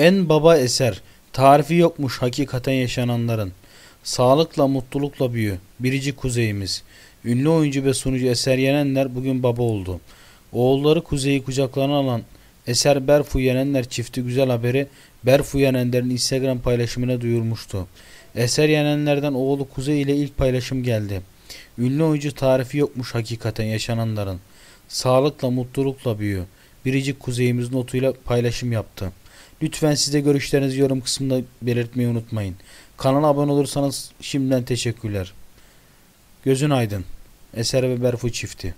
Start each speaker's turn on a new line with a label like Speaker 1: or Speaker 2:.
Speaker 1: En baba eser. Tarifi yokmuş hakikaten yaşananların. Sağlıkla mutlulukla büyü. Biricik kuzeyimiz. Ünlü oyuncu ve sunucu Eser Yenenler bugün baba oldu. Oğulları Kuzey'i kucaklarına alan Eser Berfu Yenenler çifti güzel haberi Berfu Yenenler'in Instagram paylaşımına duyurmuştu. Eser Yenenler'den oğlu Kuzey ile ilk paylaşım geldi. Ünlü oyuncu tarifi yokmuş hakikaten yaşananların. Sağlıkla mutlulukla büyü. Biricik Kuzeyimiz notuyla paylaşım yaptı. Lütfen size görüşlerinizi yorum kısmında belirtmeyi unutmayın. Kanala abone olursanız şimdiden teşekkürler. Gözün aydın. Eser ve Berfu çifti.